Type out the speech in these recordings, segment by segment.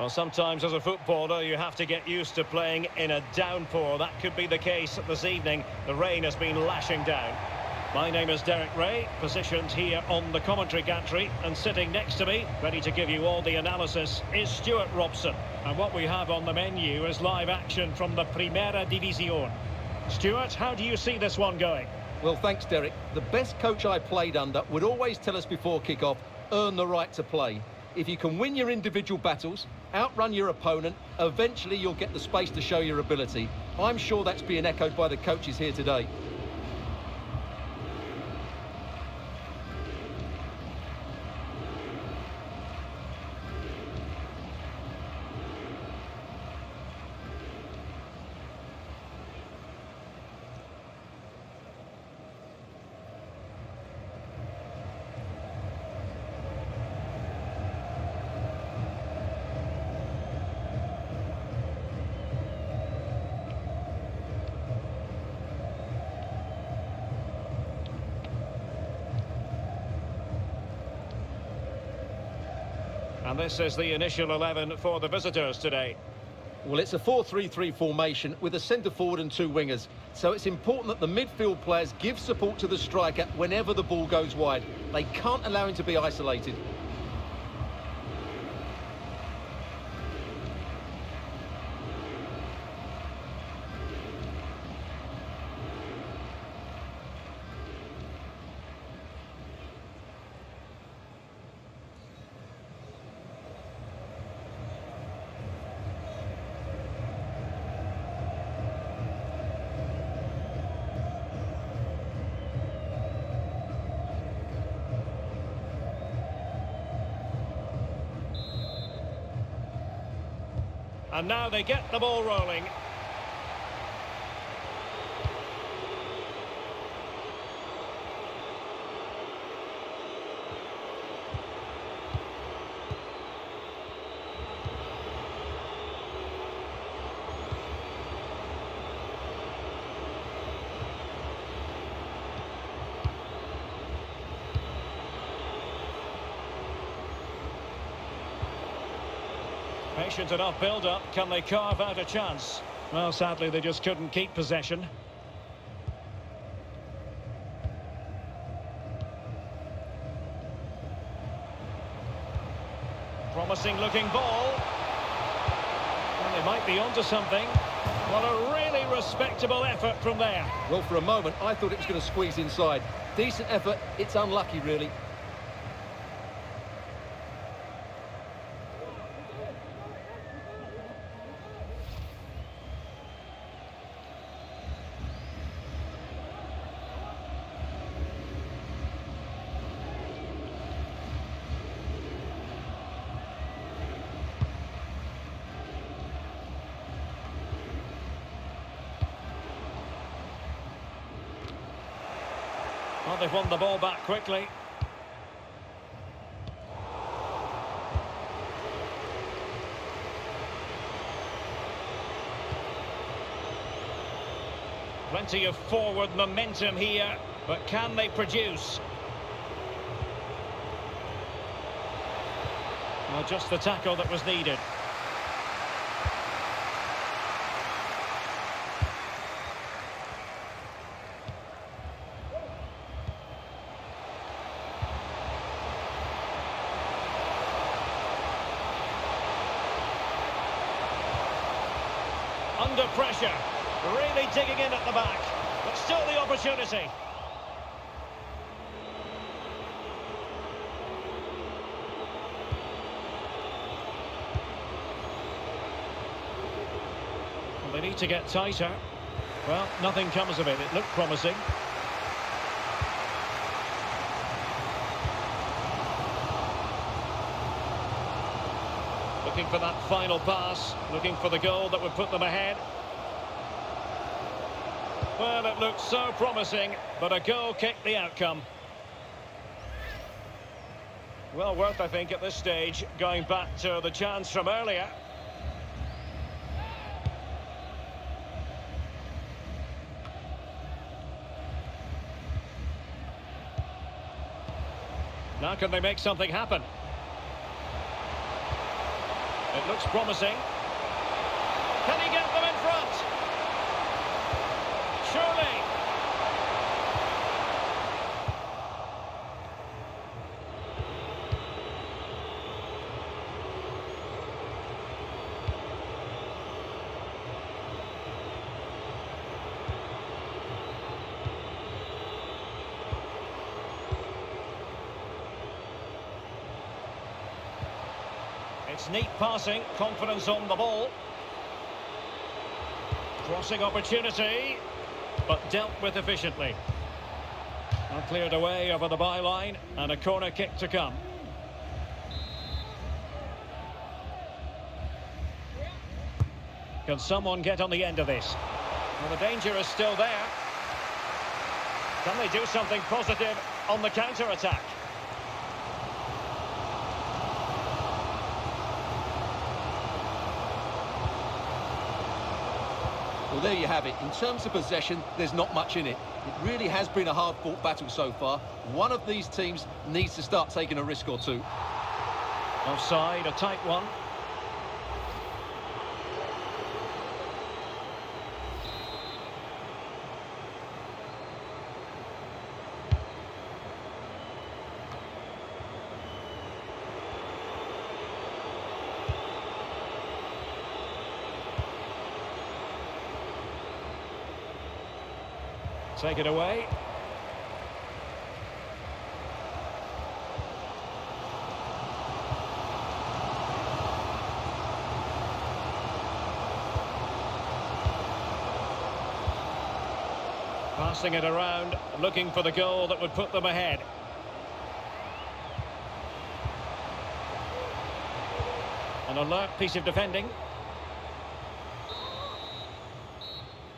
Well, sometimes as a footballer, you have to get used to playing in a downpour. That could be the case this evening. The rain has been lashing down. My name is Derek Rae, positioned here on the commentary gantry, and sitting next to me, ready to give you all the analysis, is Stewart Robson. And what we have on the menu is live action from the Primera División. Stuart, how do you see this one going? Well, thanks, Derek. The best coach I played under would always tell us before kick-off, earn the right to play. If you can win your individual battles, outrun your opponent, eventually you'll get the space to show your ability. I'm sure that's being echoed by the coaches here today. This is the initial 11 for the visitors today. Well, it's a 4-3-3 formation with a centre forward and two wingers. So it's important that the midfield players give support to the striker whenever the ball goes wide. They can't allow him to be isolated. And now they get the ball rolling. Patient enough build-up. Can they carve out a chance? Well, sadly, they just couldn't keep possession. Promising looking ball. And they might be onto something. What a really respectable effort from there. Well, for a moment, I thought it was going to squeeze inside. Decent effort. It's unlucky, really. They've won the ball back quickly. Plenty of forward momentum here, but can they produce? Well, just the tackle that was needed. Under pressure. Really digging in at the back. But still the opportunity. They need to get tighter. Well, nothing comes of it. It looked promising. Looking for that final pass, looking for the goal that would put them ahead. Well, it looked so promising, but a goal kicked the outcome. Well worth, I think, at this stage, going back to the chance from earlier. Now can they make something happen? It looks promising. Can he get them in front? Surely. Neat passing, confidence on the ball. Crossing opportunity, but dealt with efficiently. Now cleared away over the byline, and a corner kick to come. Can someone get on the end of this? Well, the danger is still there. Can they do something positive on the counter-attack? Well, there you have it. In terms of possession, there's not much in it. It really has been a hard-fought battle so far. One of these teams needs to start taking a risk or two. Offside, a tight one. Take it away. Passing it around, looking for the goal that would put them ahead. An alert piece of defending.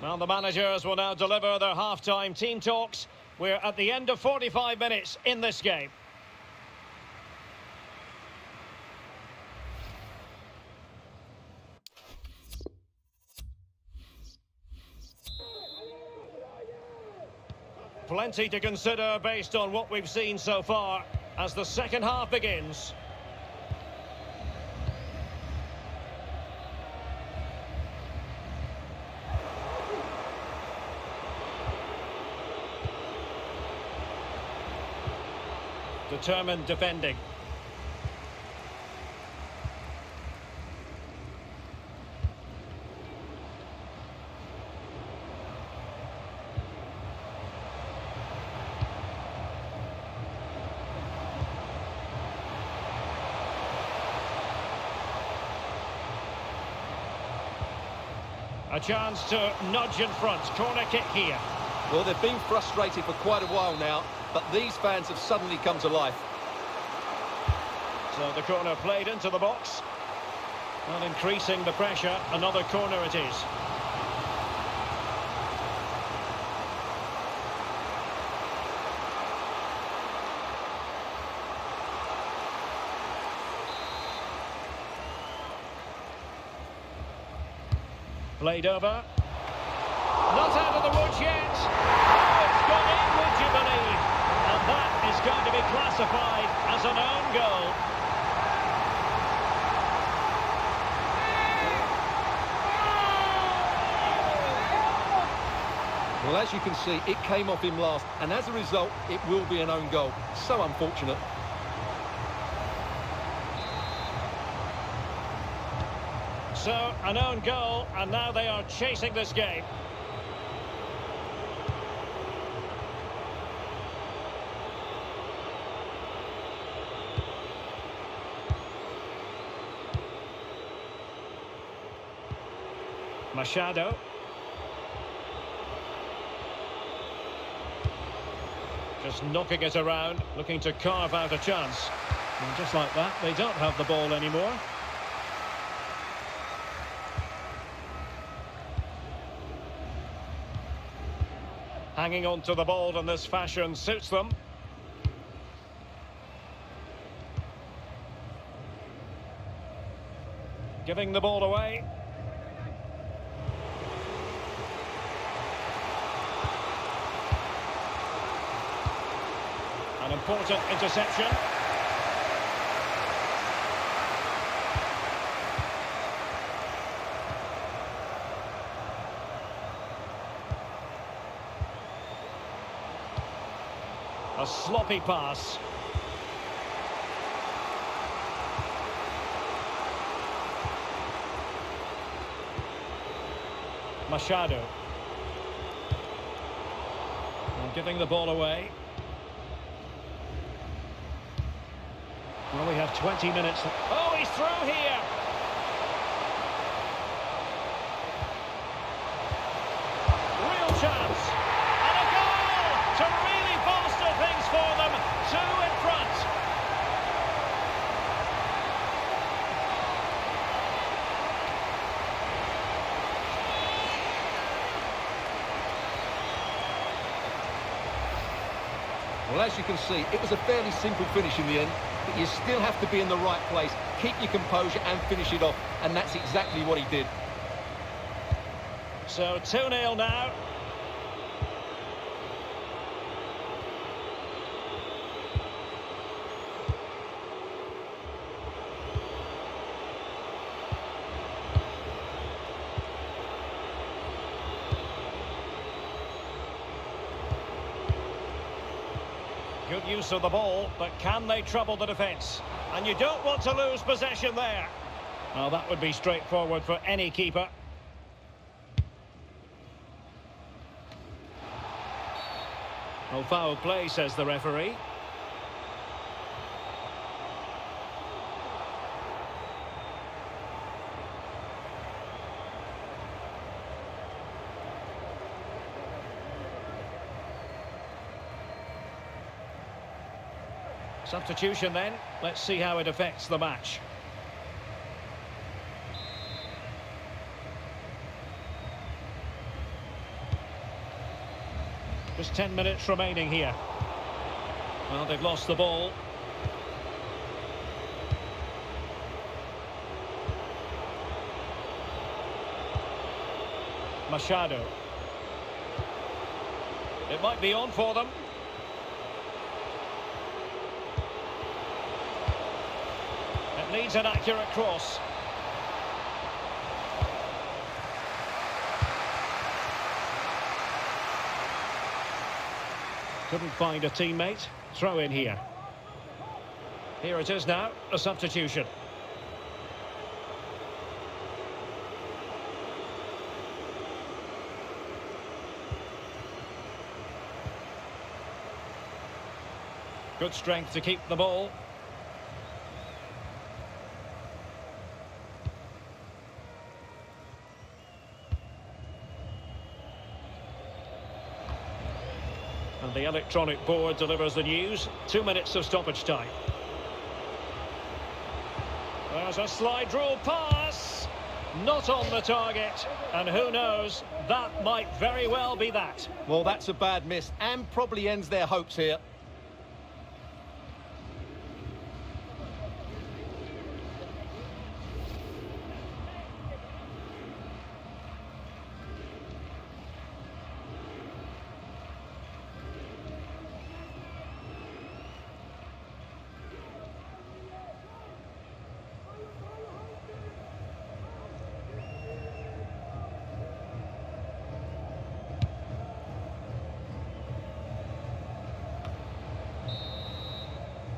Well, the managers will now deliver their half-time team talks. We're at the end of 45 minutes in this game. Plenty to consider based on what we've seen so far as the second half begins. Determined defending. A chance to nudge in front. Corner kick here. Well, they've been frustrated for quite a while now, but these fans have suddenly come to life. So the corner played into the box. And increasing the pressure, another corner it is. Played over. Not out of the woods yet. Oh, it's gone in, would you believe? And that is going to be classified as an own goal. Well, as you can see, it came off him last, and as a result, it will be an own goal. So unfortunate. So, an own goal, and now they are chasing this game. Machado. Just knocking it around, looking to carve out a chance. And just like that, they don't have the ball anymore. Hanging on to the ball in this fashion suits them. Giving the ball away. important interception. A sloppy pass. Machado. And giving the ball away. Well, we have 20 minutes. Oh, he's through here. Real chance. And a goal to really bolster things for them. Two in front. Well, as you can see, it was a fairly simple finish in the end, but you still have to be in the right place, keep your composure and finish it off, and that's exactly what he did. So 2-0 now. Good use of the ball, but can they trouble the defence? And you don't want to lose possession there. Well, that would be straightforward for any keeper. No foul play, says the referee. Substitution then. Let's see how it affects the match. Just 10 minutes remaining here. Well, they've lost the ball. Machado. It might be on for them. Needs an accurate cross. Couldn't find a teammate. Throw in here. Here it is now, a substitution. Good strength to keep the ball. The electronic board delivers the news. Two minutes of stoppage time. There's a slide rule pass. Not on the target. And who knows, that might very well be that. Well, that's a bad miss and probably ends their hopes here.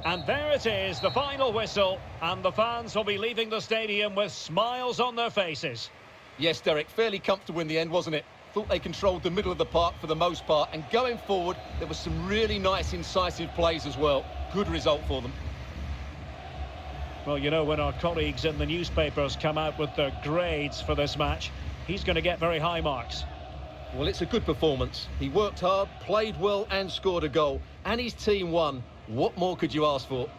And there it is, the final whistle. And the fans will be leaving the stadium with smiles on their faces. Yes, Derek, fairly comfortable in the end, wasn't it? Thought they controlled the middle of the park for the most part. And going forward, there was some really nice, incisive plays as well. Good result for them. Well, you know, when our colleagues in the newspapers come out with their grades for this match, he's going to get very high marks. Well, it's a good performance. He worked hard, played well and scored a goal. And his team won. What more could you ask for?